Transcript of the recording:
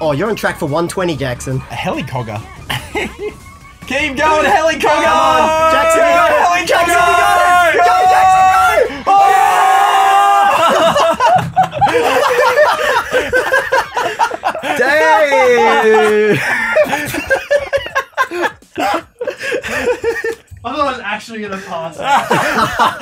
Oh, you're on track for 120, Jackson. A helicogger. Keep going, helicogger! Come on, Jackson, you got it! Helicogger! Jackson, you got it! Go, Jackson, go! Oh! Dang! I thought I was actually gonna pass.